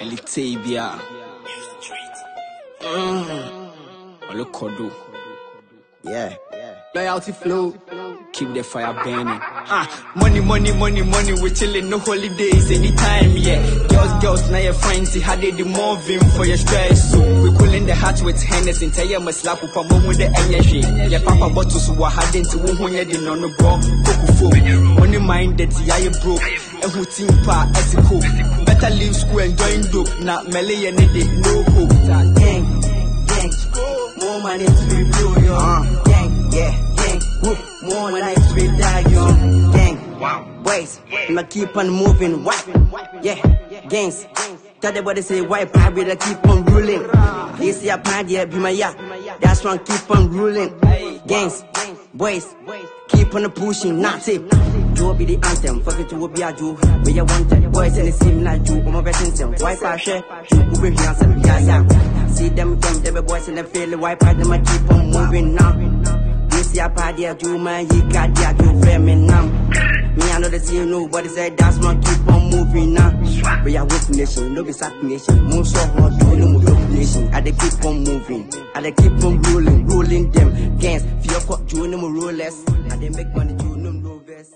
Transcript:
Elitebia. Mm. Olokodo. Yeah. Yeah. Loyalty flow. Keep the fire burning. Ah, money, money, money, money. We chillin' no holidays anytime, yeah. Girls, girls, now your friends how they do moving for your stress. So we pulling the heart with Hennessy and tell you my slap up a with the energy. Yeah, papa bottles who are hiding to one year the no bro. Coco fo. Money minded, yeah, you broke. Who team pa, ethical. Better leave school and join dope. Not melee and it no hope. Gang, gang. More money to be blue, yo. Uh. Gang, yeah, gang. Whoop. More money to be die, yo. Gang. Wow. Boys, I'ma keep on moving. What? Yeah, gangs. Tell the body say white I better keep on ruling. This year plan yeah be my yeah. That's one keep on ruling. Gangs, boys, on pushing, not it. Joe be the anthem, fuck it to be a Jew. We you want it, boys in the same like Jew. I'm a veteran, some white I share. You who be here, some yeah yeah. See them, them, they be boys in the field, white part, them I keep on moving now. This year party a Jew man, he got the Jew now. Me, I know they see nobody say that's my keep on moving now. We are with nation, no be sack nation. Move so hard, do no move nation. I they keep on moving, I they keep on ruling, ruling them gangs. If you up, you know my less. I didn't make money, you know no vest.